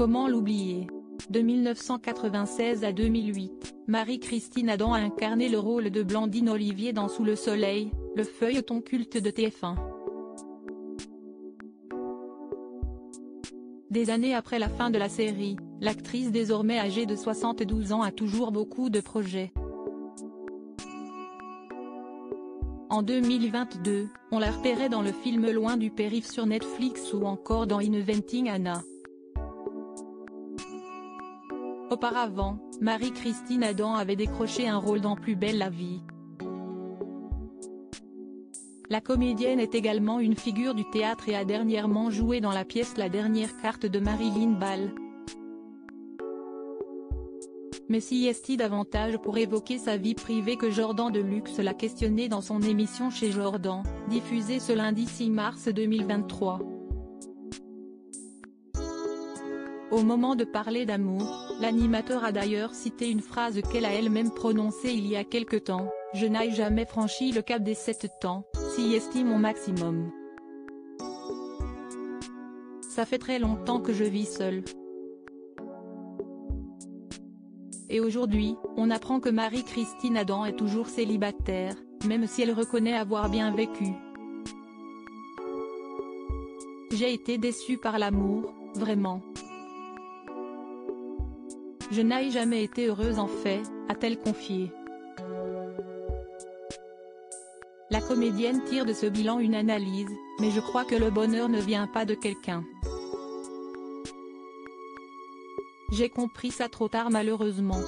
Comment l'oublier? De 1996 à 2008, Marie-Christine Adam a incarné le rôle de Blandine Olivier dans Sous le soleil, le feuilleton culte de TF1. Des années après la fin de la série, l'actrice désormais âgée de 72 ans a toujours beaucoup de projets. En 2022, on la repérait dans le film Loin du périph' sur Netflix ou encore dans Inventing Anna. Auparavant, Marie-Christine Adam avait décroché un rôle dans Plus belle la vie. La comédienne est également une figure du théâtre et a dernièrement joué dans la pièce La dernière carte de Marilyn Ball. Mais si est-il davantage pour évoquer sa vie privée que Jordan de Luxe l'a questionné dans son émission chez Jordan, diffusée ce lundi 6 mars 2023. Au moment de parler d'amour, l'animateur a d'ailleurs cité une phrase qu'elle a elle-même prononcée il y a quelque temps, « Je n'ai jamais franchi le cap des sept temps, si estime mon maximum. Ça fait très longtemps que je vis seule. Et aujourd'hui, on apprend que Marie-Christine Adam est toujours célibataire, même si elle reconnaît avoir bien vécu. J'ai été déçue par l'amour, vraiment. Je n'ai jamais été heureuse en fait, a-t-elle confié. La comédienne tire de ce bilan une analyse, mais je crois que le bonheur ne vient pas de quelqu'un. J'ai compris ça trop tard malheureusement.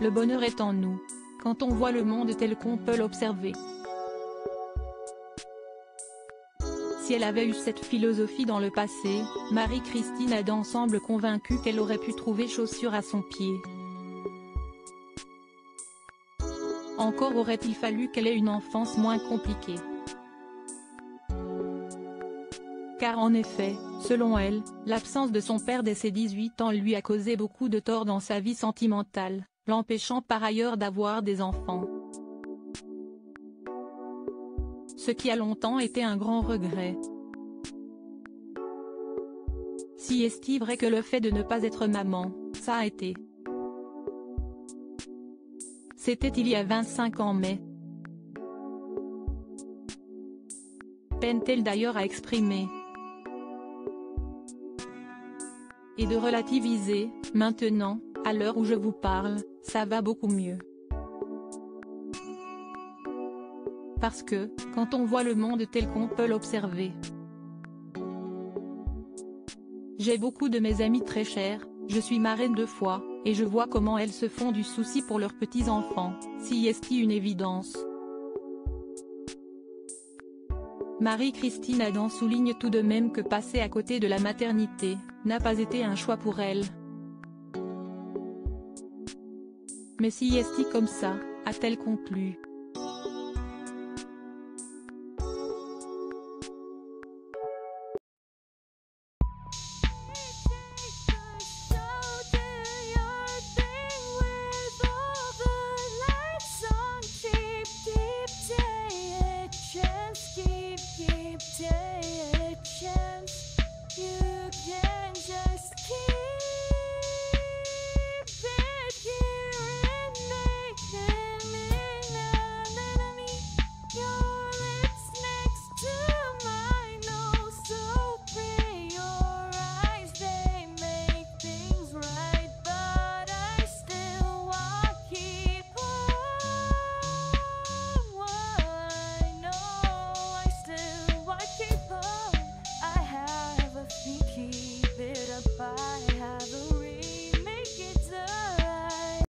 Le bonheur est en nous, quand on voit le monde tel qu'on peut l'observer. Si elle avait eu cette philosophie dans le passé, Marie-Christine Adam semble convaincue qu'elle aurait pu trouver chaussure à son pied. Encore aurait-il fallu qu'elle ait une enfance moins compliquée. Car en effet, selon elle, l'absence de son père dès ses 18 ans lui a causé beaucoup de tort dans sa vie sentimentale, l'empêchant par ailleurs d'avoir des enfants ce qui a longtemps été un grand regret. Si est-il vrai que le fait de ne pas être maman, ça a été. C'était il y a 25 ans mais. Pentel d'ailleurs a exprimé. Et de relativiser, maintenant, à l'heure où je vous parle, ça va beaucoup mieux. Parce que, quand on voit le monde tel qu'on peut l'observer. J'ai beaucoup de mes amis très chers, je suis marraine deux fois, et je vois comment elles se font du souci pour leurs petits-enfants, si est une évidence. Marie-Christine Adam souligne tout de même que passer à côté de la maternité, n'a pas été un choix pour elle. Mais si est comme ça, a-t-elle conclu?